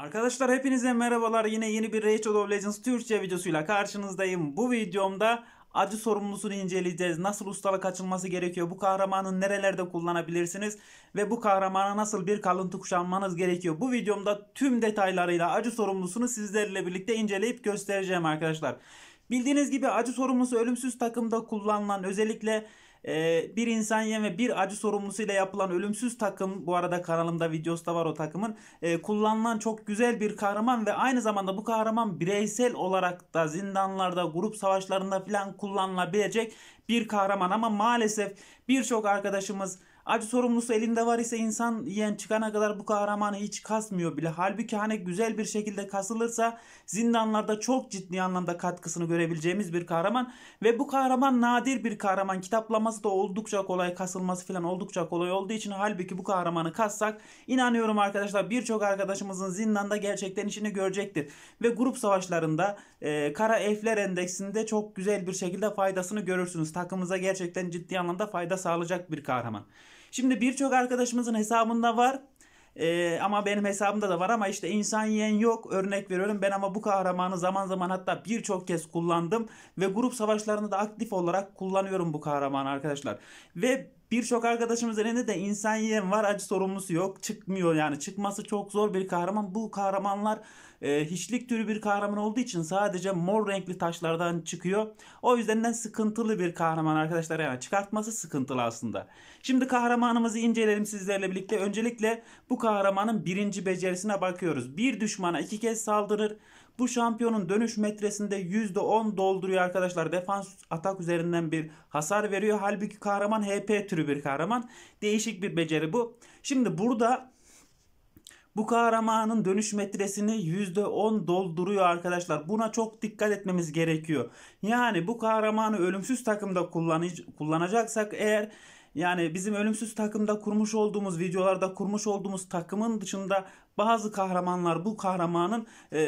Arkadaşlar hepinize merhabalar. Yine yeni bir Rachel of Legends Türkçe videosuyla karşınızdayım. Bu videomda acı sorumlusunu inceleyeceğiz. Nasıl ustalık açılması gerekiyor? Bu kahramanı nerelerde kullanabilirsiniz? Ve bu kahramana nasıl bir kalıntı kuşanmanız gerekiyor? Bu videomda tüm detaylarıyla acı sorumlusunu sizlerle birlikte inceleyip göstereceğim arkadaşlar. Bildiğiniz gibi acı sorumlusu ölümsüz takımda kullanılan özellikle e, bir insan yem ve bir acı sorumlusuyla yapılan ölümsüz takım bu arada kanalımda videosu da var o takımın e, kullanılan çok güzel bir kahraman ve aynı zamanda bu kahraman bireysel olarak da zindanlarda grup savaşlarında falan kullanılabilecek bir kahraman. Ama maalesef birçok arkadaşımız Acı sorumlusu elinde var ise insan yiyen çıkana kadar bu kahramanı hiç kasmıyor bile. Halbuki hani güzel bir şekilde kasılırsa zindanlarda çok ciddi anlamda katkısını görebileceğimiz bir kahraman. Ve bu kahraman nadir bir kahraman. Kitaplaması da oldukça kolay, kasılması falan oldukça kolay olduğu için halbuki bu kahramanı kassak inanıyorum arkadaşlar birçok arkadaşımızın zindanda gerçekten işini görecektir. Ve grup savaşlarında e, Kara Elfler Endeksinde çok güzel bir şekilde faydasını görürsünüz. Takımıza gerçekten ciddi anlamda fayda sağlayacak bir kahraman. Şimdi birçok arkadaşımızın hesabında var. Ee, ama benim hesabımda da var ama işte insan yiyen yok örnek veriyorum ben ama bu kahramanı zaman zaman hatta birçok kez kullandım ve grup savaşlarında da aktif olarak kullanıyorum bu kahramanı arkadaşlar ve Birçok arkadaşımızın elinde de insan yiyen var acı sorumlusu yok. Çıkmıyor yani çıkması çok zor bir kahraman. Bu kahramanlar e, hiçlik türü bir kahraman olduğu için sadece mor renkli taşlardan çıkıyor. O yüzden de sıkıntılı bir kahraman arkadaşlar yani çıkartması sıkıntılı aslında. Şimdi kahramanımızı inceleyelim sizlerle birlikte. Öncelikle bu kahramanın birinci becerisine bakıyoruz. Bir düşmana iki kez saldırır. Bu şampiyonun dönüş metresinde %10 dolduruyor arkadaşlar. Defans atak üzerinden bir hasar veriyor. Halbuki kahraman HP türü bir kahraman. Değişik bir beceri bu. Şimdi burada bu kahramanın dönüş metresini %10 dolduruyor arkadaşlar. Buna çok dikkat etmemiz gerekiyor. Yani bu kahramanı ölümsüz takımda kullanacaksak eğer yani bizim ölümsüz takımda kurmuş olduğumuz videolarda kurmuş olduğumuz takımın dışında bazı kahramanlar bu kahramanın e,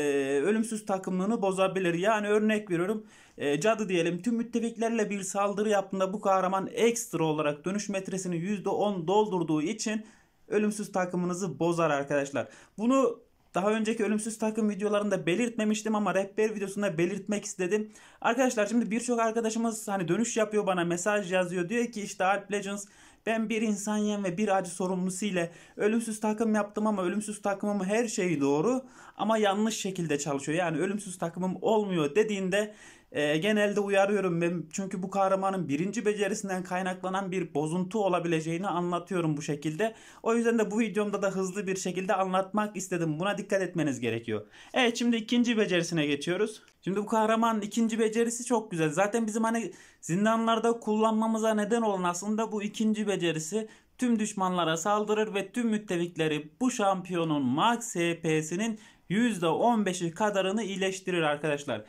ölümsüz takımlığını bozabilir. Yani örnek veriyorum e, cadı diyelim tüm müttefiklerle bir saldırı yaptığında bu kahraman ekstra olarak dönüş metresini %10 doldurduğu için ölümsüz takımınızı bozar arkadaşlar. Bunu daha önceki ölümsüz takım videolarında belirtmemiştim ama rehber videosunda belirtmek istedim. Arkadaşlar şimdi birçok arkadaşımız hani dönüş yapıyor bana mesaj yazıyor. Diyor ki işte Alp Legends ben bir insan yem ve bir acı sorumlusu ile ölümsüz takım yaptım ama ölümsüz takımım her şey doğru ama yanlış şekilde çalışıyor. Yani ölümsüz takımım olmuyor dediğinde e, genelde uyarıyorum ben çünkü bu kahramanın birinci becerisinden kaynaklanan bir bozuntu olabileceğini anlatıyorum bu şekilde. O yüzden de bu videomda da hızlı bir şekilde anlatmak istedim. Buna dikkat etmeniz gerekiyor. Evet şimdi ikinci becerisine geçiyoruz. Şimdi bu kahramanın ikinci becerisi çok güzel. Zaten bizim hani zindanlarda kullanmamıza neden olan aslında bu ikinci becerisi tüm düşmanlara saldırır ve tüm müttefikleri bu şampiyonun max HP'sinin %15'i kadarını iyileştirir arkadaşlar.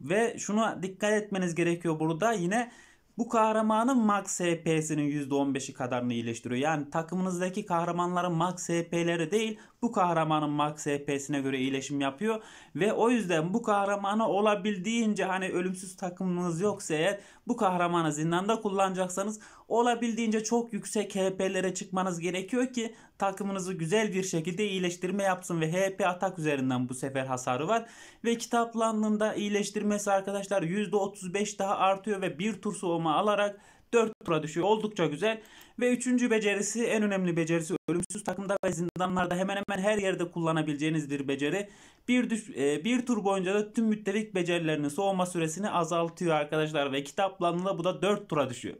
Ve şunu dikkat etmeniz gerekiyor burada yine bu kahramanın max HP'sinin %15'i kadarını iyileştiriyor. Yani takımınızdaki kahramanların max HP'leri değil bu kahramanın max HP'sine göre iyileşim yapıyor. Ve o yüzden bu kahramanı olabildiğince hani ölümsüz takımınız yoksa eğer bu kahramanı zindanda kullanacaksanız olabildiğince çok yüksek HP'lere çıkmanız gerekiyor ki takımınızı güzel bir şekilde iyileştirme yapsın ve HP atak üzerinden bu sefer hasarı var. Ve kitaplandığında iyileştirmesi arkadaşlar %35 daha artıyor ve bir tur soğuma alarak 4 tura düşüyor. Oldukça güzel. Ve üçüncü becerisi en önemli becerisi ölümsüz takımda ve zindanlarda hemen hemen her yerde kullanabileceğiniz bir beceri. Bir, düş, e, bir tur boyunca da tüm müttefik becerilerini soğuma süresini azaltıyor arkadaşlar ve kitaplarında bu da 4 tura düşüyor.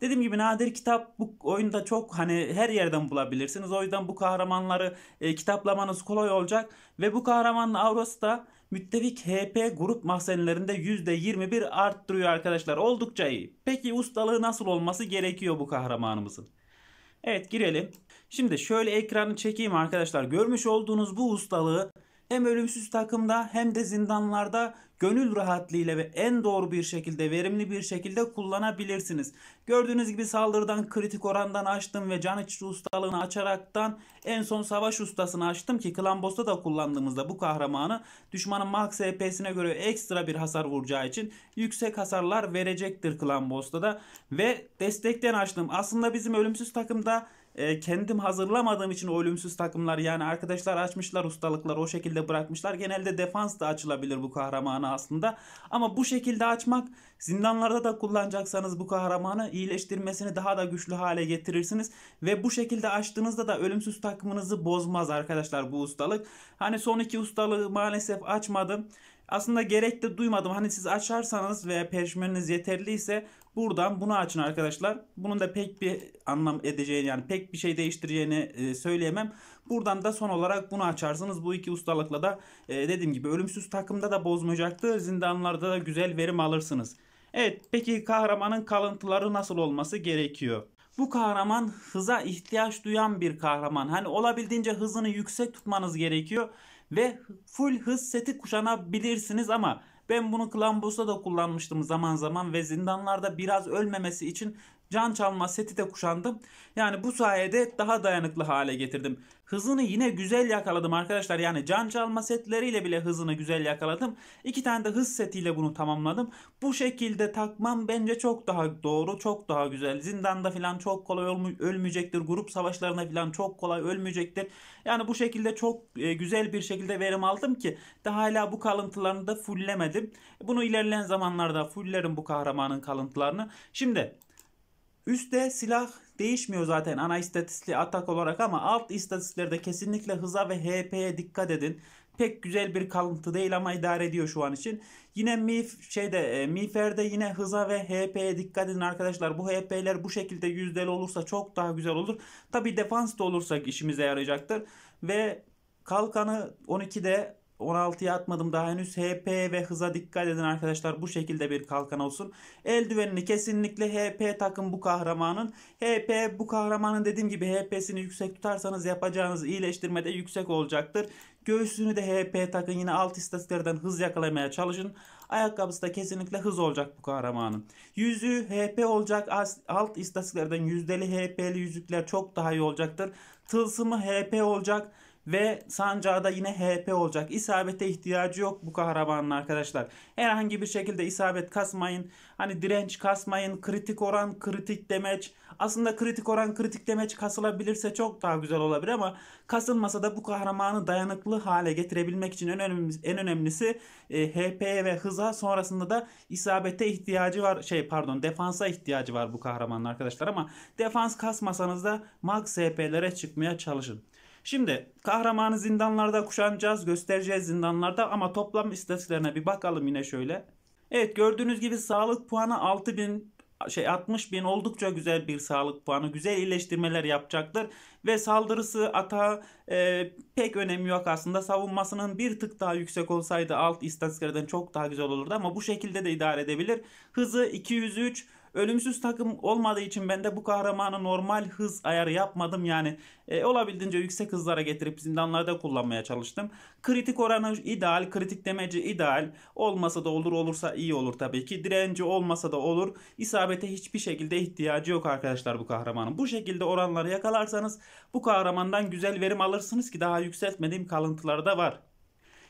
Dediğim gibi nadir kitap bu oyunda çok hani her yerden bulabilirsiniz. O yüzden bu kahramanları e, kitaplamanız kolay olacak. Ve bu kahramanın aurası da müttefik HP grup mahzenlerinde %21 arttırıyor arkadaşlar. Oldukça iyi. Peki ustalığı nasıl olması gerekiyor bu kahramanımızın? Evet girelim. Şimdi şöyle ekranı çekeyim arkadaşlar. Görmüş olduğunuz bu ustalığı hem ölümsüz takımda hem de zindanlarda gönül rahatlığıyla ve en doğru bir şekilde, verimli bir şekilde kullanabilirsiniz. Gördüğünüz gibi saldırıdan kritik orandan açtım ve can içi ustalığını açaraktan en son savaş ustasını açtım ki Klan Boss'ta da kullandığımızda bu kahramanı düşmanın max HP'sine göre ekstra bir hasar vuracağı için yüksek hasarlar verecektir Klan Boss'ta da ve destekten açtım. Aslında bizim ölümsüz takımda e, kendim hazırlamadığım için o ölümsüz takımlar yani arkadaşlar açmışlar ustalıkları o şekilde bırakmışlar. Genelde defans da açılabilir bu kahramanı aslında. Ama bu şekilde açmak zindanlarda da kullanacaksanız bu kahramanı iyileştirmesini daha da güçlü hale getirirsiniz. Ve bu şekilde açtığınızda da ölümsüz takımınızı bozmaz arkadaşlar bu ustalık. Hani son iki ustalığı maalesef açmadım. Aslında gerek de duymadım. Hani siz açarsanız veya perşmeniniz yeterliyse buradan bunu açın arkadaşlar. Bunun da pek bir anlam edeceğini yani pek bir şey değiştireceğini e, söyleyemem. Buradan da son olarak bunu açarsınız. Bu iki ustalıkla da e, dediğim gibi ölümsüz takımda da bozmayacaktır. Zindanlarda da güzel verim alırsınız. Evet peki kahramanın kalıntıları nasıl olması gerekiyor? Bu kahraman hıza ihtiyaç duyan bir kahraman. Hani olabildiğince hızını yüksek tutmanız gerekiyor ve full hız seti kuşanabilirsiniz ama ben bunu Clan Boss'ta da kullanmıştım zaman zaman ve zindanlarda biraz ölmemesi için can çalma seti de kuşandım. Yani bu sayede daha dayanıklı hale getirdim. Hızını yine güzel yakaladım arkadaşlar. Yani can çalma setleriyle bile hızını güzel yakaladım. İki tane de hız setiyle bunu tamamladım. Bu şekilde takmam bence çok daha doğru, çok daha güzel. Zindanda falan çok kolay ölmeyecektir. Grup savaşlarına falan çok kolay ölmeyecektir. Yani bu şekilde çok e, güzel bir şekilde verim aldım ki daha hala bu kalıntılarını da fulllemedim. Bunu ilerleyen zamanlarda fulllerim bu kahramanın kalıntılarını. Şimdi Üste silah değişmiyor zaten ana istatistik atak olarak ama alt istatistiklerde kesinlikle hıza ve HP'ye dikkat edin. Pek güzel bir kalıntı değil ama idare ediyor şu an için. Yine Mif şeyde e, Mifer'de yine hıza ve HP'ye dikkat edin arkadaşlar. Bu HP'ler bu şekilde yüzdeli olursa çok daha güzel olur. Tabi defans da olursa işimize yarayacaktır. Ve kalkanı 12'de 16'ya atmadım daha henüz. HP ve hıza dikkat edin arkadaşlar. Bu şekilde bir kalkan olsun. Eldivenini kesinlikle HP takın bu kahramanın. HP bu kahramanın dediğim gibi HP'sini yüksek tutarsanız yapacağınız iyileştirme de yüksek olacaktır. Göğsünü de HP takın. Yine alt istatistiklerden hız yakalamaya çalışın. Ayakkabısı da kesinlikle hız olacak bu kahramanın. Yüzü HP olacak. Alt istatistiklerden yüzdeli HP'li yüzükler çok daha iyi olacaktır. Tılsımı HP olacak. Ve sancağı da yine HP olacak. İsabete ihtiyacı yok bu kahramanın arkadaşlar. Herhangi bir şekilde isabet kasmayın. Hani direnç kasmayın. Kritik oran, kritik demeç. Aslında kritik oran, kritik demeç kasılabilirse çok daha güzel olabilir ama kasılmasa da bu kahramanı dayanıklı hale getirebilmek için en önemlisi, en önemlisi e, HP ve hıza sonrasında da isabete ihtiyacı var. Şey pardon defansa ihtiyacı var bu kahramanın arkadaşlar ama defans kasmasanız da max HP'lere çıkmaya çalışın. Şimdi kahramanı zindanlarda kuşanacağız, göstereceğiz zindanlarda ama toplam istatistiklerine bir bakalım yine şöyle. Evet gördüğünüz gibi sağlık puanı 6000 şey 60 bin oldukça güzel bir sağlık puanı. Güzel iyileştirmeler yapacaktır. Ve saldırısı ata e, pek önemi yok aslında. Savunmasının bir tık daha yüksek olsaydı alt istatistiklerden çok daha güzel olurdu. Ama bu şekilde de idare edebilir. Hızı 203 Ölümsüz takım olmadığı için ben de bu kahramanı normal hız ayarı yapmadım. Yani e, olabildiğince yüksek hızlara getirip zindanlarda kullanmaya çalıştım. Kritik oranı ideal, kritik demeci ideal. Olmasa da olur, olursa iyi olur tabii ki. Direnci olmasa da olur. İsabete hiçbir şekilde ihtiyacı yok arkadaşlar bu kahramanın. Bu şekilde oranları yakalarsanız bu kahramandan güzel verim alırsınız ki daha yükseltmediğim kalıntıları da var.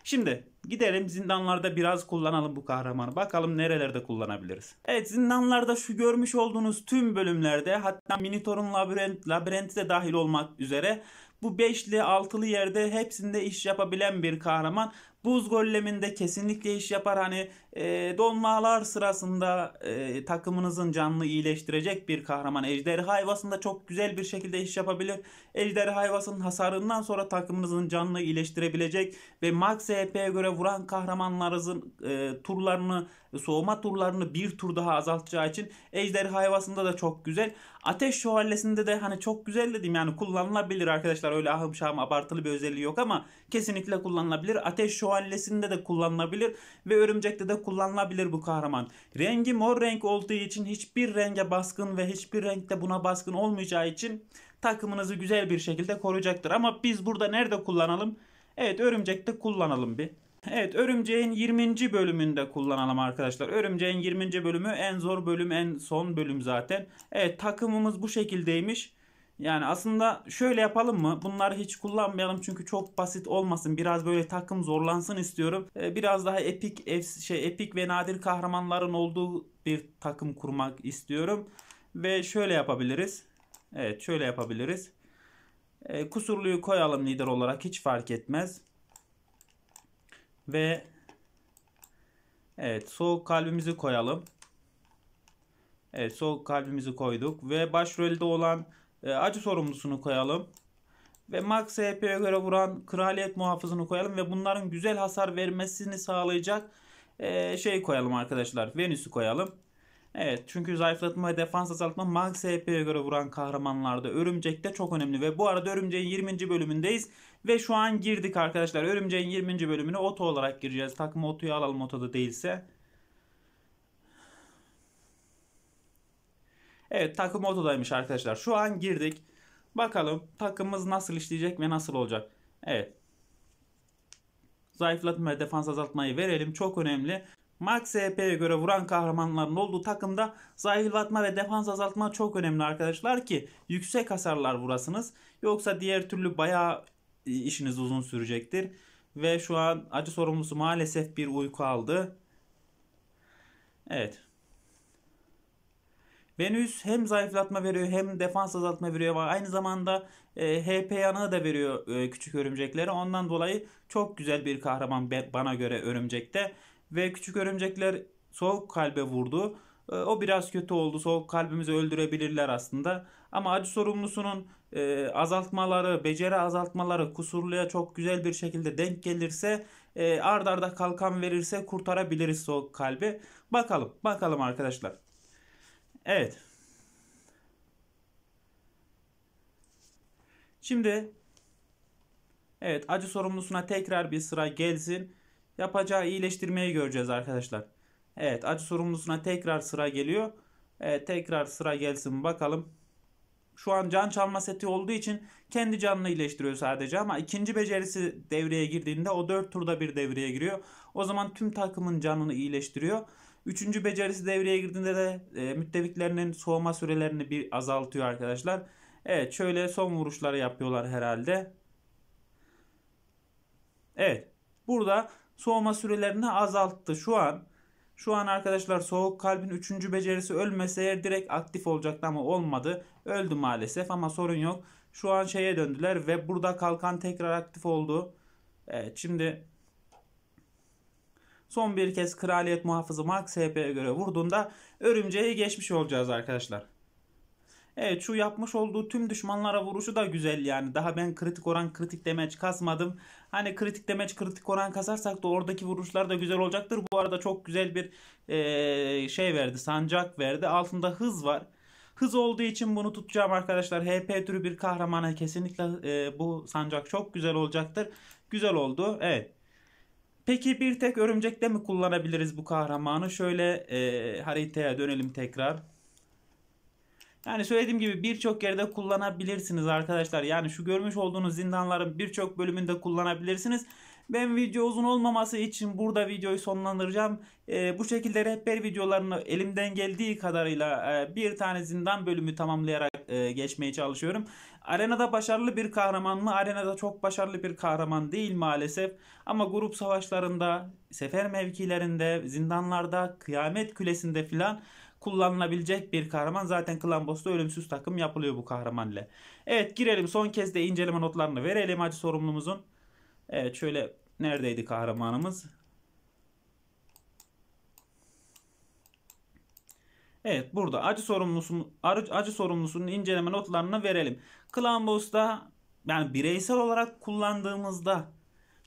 Şimdi gidelim zindanlarda biraz kullanalım bu kahramanı. Bakalım nerelerde kullanabiliriz. Evet zindanlarda şu görmüş olduğunuz tüm bölümlerde hatta Minotaur'un labirent, labirenti de dahil olmak üzere bu beşli altılı yerde hepsinde iş yapabilen bir kahraman. Buz golleminde kesinlikle iş yapar. Hani e, donmalar sırasında e, takımınızın canlı iyileştirecek bir kahraman. Ejderi hayvasında çok güzel bir şekilde iş yapabilir. Ejderi hayvasının hasarından sonra takımınızın canlı iyileştirebilecek ve max HP'ye göre vuran kahramanlarınızın e, turlarını soğuma turlarını bir tur daha azaltacağı için Ejder hayvasında da çok güzel. Ateş şövalyesinde de hani çok güzel dedim yani kullanılabilir arkadaşlar öyle ahım şahım abartılı bir özelliği yok ama kesinlikle kullanılabilir. Ateş şövalyesinde de kullanılabilir ve örümcekte de kullanılabilir bu kahraman. Rengi mor renk olduğu için hiçbir renge baskın ve hiçbir renkte buna baskın olmayacağı için takımınızı güzel bir şekilde koruyacaktır. Ama biz burada nerede kullanalım? Evet örümcekte kullanalım bir. Evet örümceğin 20. bölümünde kullanalım arkadaşlar. Örümceğin 20. bölümü en zor bölüm en son bölüm zaten. Evet takımımız bu şekildeymiş. Yani aslında şöyle yapalım mı? Bunları hiç kullanmayalım çünkü çok basit olmasın. Biraz böyle takım zorlansın istiyorum. Ee, biraz daha epik şey epik ve nadir kahramanların olduğu bir takım kurmak istiyorum. Ve şöyle yapabiliriz. Evet şöyle yapabiliriz. E, kusurluyu koyalım lider olarak hiç fark etmez. Ve evet soğuk kalbimizi koyalım. Evet soğuk kalbimizi koyduk. Ve başrolde olan e, acı sorumlusunu koyalım. Ve Max HP'ye göre vuran kraliyet muhafızını koyalım. Ve bunların güzel hasar vermesini sağlayacak e, şey koyalım arkadaşlar. Venüs'ü koyalım. Evet çünkü zayıflatma ve defans azaltma max HP'ye göre vuran kahramanlarda örümcek de çok önemli. Ve bu arada örümceğin 20. bölümündeyiz. Ve şu an girdik arkadaşlar. Örümceğin 20. bölümüne oto olarak gireceğiz. Takım otoyu alalım otoda değilse. Evet takım otodaymış arkadaşlar. Şu an girdik. Bakalım takımımız nasıl işleyecek ve nasıl olacak. Evet. Zayıflatma ve defans azaltmayı verelim. Çok önemli. Max HP'ye göre vuran kahramanların olduğu takımda zayıflatma ve defans azaltma çok önemli arkadaşlar ki yüksek hasarlar vurasınız. Yoksa diğer türlü bayağı işiniz uzun sürecektir. Ve şu an acı sorumlusu maalesef bir uyku aldı. Evet. Venüs hem zayıflatma veriyor hem defans azaltma veriyor. Aynı zamanda e, HP yanığı da veriyor e, küçük örümceklere. Ondan dolayı çok güzel bir kahraman bana göre örümcekte. Ve küçük örümcekler soğuk kalbe vurdu. E, o biraz kötü oldu. Soğuk kalbimizi öldürebilirler aslında. Ama acı sorumlusunun e, azaltmaları, beceri azaltmaları kusurluya çok güzel bir şekilde denk gelirse e, ard arda kalkan verirse kurtarabiliriz soğuk kalbi. Bakalım, bakalım arkadaşlar. Evet. Şimdi evet acı sorumlusuna tekrar bir sıra gelsin. Yapacağı iyileştirmeyi göreceğiz arkadaşlar. Evet acı sorumlusuna tekrar sıra geliyor. Evet tekrar sıra gelsin bakalım. Şu an can çalma seti olduğu için kendi canını iyileştiriyor sadece ama ikinci becerisi devreye girdiğinde o 4 turda bir devreye giriyor. O zaman tüm takımın canını iyileştiriyor. Üçüncü becerisi devreye girdiğinde de e, müttefiklerinin soğuma sürelerini bir azaltıyor arkadaşlar. Evet şöyle son vuruşları yapıyorlar herhalde. Evet. Burada soğuma sürelerini azalttı. Şu an şu an arkadaşlar soğuk kalbin 3. becerisi ölmese eğer direkt aktif olacaktı ama olmadı. Öldü maalesef ama sorun yok. Şu an şeye döndüler ve burada kalkan tekrar aktif oldu. Evet şimdi son bir kez kraliyet muhafızı Max HP'ye göre vurduğunda örümceği geçmiş olacağız arkadaşlar. Evet şu yapmış olduğu tüm düşmanlara vuruşu da güzel yani. Daha ben kritik oran kritik demeç kasmadım. Hani kritik demeç kritik oran kasarsak da oradaki vuruşlar da güzel olacaktır. Bu arada çok güzel bir ee, şey verdi. Sancak verdi. Altında hız var. Hız olduğu için bunu tutacağım arkadaşlar. HP türü bir kahramana kesinlikle e, bu sancak çok güzel olacaktır. Güzel oldu. Evet. Peki bir tek örümcekte mi kullanabiliriz bu kahramanı? Şöyle e, haritaya dönelim tekrar. Yani söylediğim gibi birçok yerde kullanabilirsiniz arkadaşlar. Yani şu görmüş olduğunuz zindanların birçok bölümünde kullanabilirsiniz. Ben video uzun olmaması için burada videoyu sonlandıracağım. Ee, bu şekilde rehber videolarını elimden geldiği kadarıyla e, bir tane zindan bölümü tamamlayarak e, geçmeye çalışıyorum. Arenada başarılı bir kahraman mı? Arenada çok başarılı bir kahraman değil maalesef. Ama grup savaşlarında, sefer mevkilerinde, zindanlarda, kıyamet külesinde filan kullanılabilecek bir kahraman. Zaten Klambos'ta ölümsüz takım yapılıyor bu kahraman ile. Evet girelim son kez de inceleme notlarını verelim acı sorumlumuzun. Evet şöyle neredeydi kahramanımız? Evet burada acı sorumlusu acı, acı sorumlusunun inceleme notlarını verelim. Klambos'ta yani bireysel olarak kullandığımızda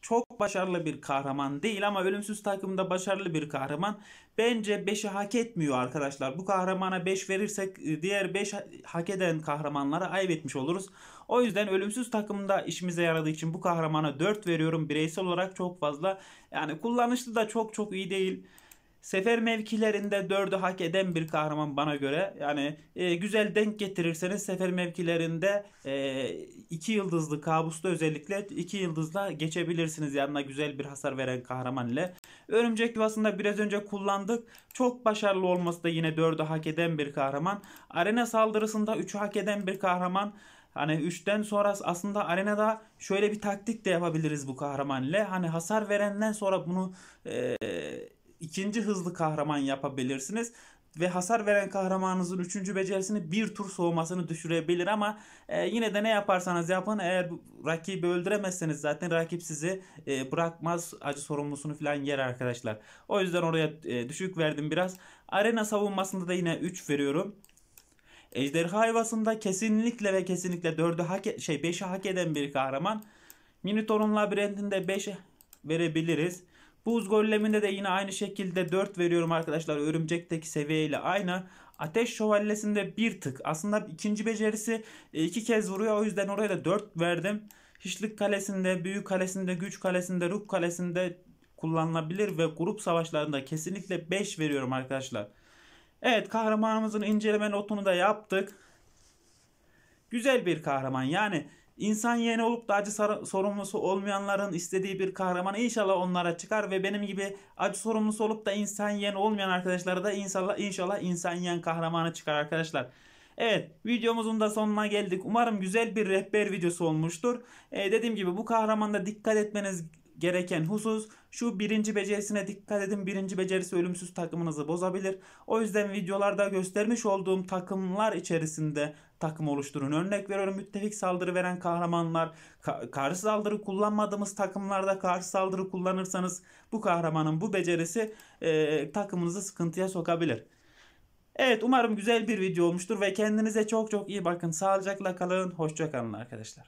çok başarılı bir kahraman değil ama ölümsüz takımda başarılı bir kahraman. Bence 5'i hak etmiyor arkadaşlar. Bu kahramana 5 verirsek e, diğer 5 hak eden kahramanlara ayıp etmiş oluruz. O yüzden ölümsüz takımda işimize yaradığı için bu kahramana 4 veriyorum. Bireysel olarak çok fazla. Yani kullanışlı da çok çok iyi değil. Sefer mevkilerinde dördü hak eden bir kahraman bana göre. Yani e, güzel denk getirirseniz sefer mevkilerinde e, iki yıldızlı kabusta özellikle iki yıldızla geçebilirsiniz yanına güzel bir hasar veren kahraman ile. Örümcek yuvasında biraz önce kullandık. Çok başarılı olması da yine dördü hak eden bir kahraman. Arena saldırısında üçü hak eden bir kahraman. Hani 3'ten sonra aslında arenada şöyle bir taktik de yapabiliriz bu kahraman ile. Hani hasar verenden sonra bunu e, ikinci hızlı kahraman yapabilirsiniz. ve hasar veren kahramanınızın 3. becerisini bir tur soğumasını düşürebilir ama e, yine de ne yaparsanız yapın eğer rakibi öldüremezseniz zaten rakip sizi e, bırakmaz acı sorumlusunu falan yer arkadaşlar. O yüzden oraya e, düşük verdim biraz. Arena savunmasında da yine 3 veriyorum. Ejderha Ayvası'nda kesinlikle ve kesinlikle 4'ü hak e- şey 5'i hak eden bir kahraman. Minotaur'un labirentinde 5 verebiliriz. Buz golleminde de yine aynı şekilde 4 veriyorum arkadaşlar. Örümcekteki seviyeyle aynı. Ateş şövalyesinde bir tık. Aslında ikinci becerisi e, iki kez vuruyor. O yüzden oraya da 4 verdim. Hiçlik kalesinde, büyük kalesinde, güç kalesinde, ruh kalesinde kullanılabilir ve grup savaşlarında kesinlikle 5 veriyorum arkadaşlar. Evet kahramanımızın inceleme notunu da yaptık. Güzel bir kahraman yani insan yeğeni olup da acı sorumlusu olmayanların istediği bir kahraman inşallah onlara çıkar ve benim gibi acı sorumlusu olup da insan yeğeni olmayan arkadaşlara da inşallah inşallah insan yeğen kahramanı çıkar arkadaşlar. Evet videomuzun da sonuna geldik. Umarım güzel bir rehber videosu olmuştur. Ee, dediğim gibi bu kahramanda dikkat etmeniz gereken husus şu birinci becerisine dikkat edin. Birinci becerisi ölümsüz takımınızı bozabilir. O yüzden videolarda göstermiş olduğum takımlar içerisinde takım oluşturun. Örnek veriyorum müttefik saldırı veren kahramanlar, ka- karşı saldırı kullanmadığımız takımlarda karşı saldırı kullanırsanız bu kahramanın bu becerisi e, takımınızı sıkıntıya sokabilir. Evet umarım güzel bir video olmuştur ve kendinize çok çok iyi bakın. Sağlıcakla kalın. Hoşça kalın arkadaşlar.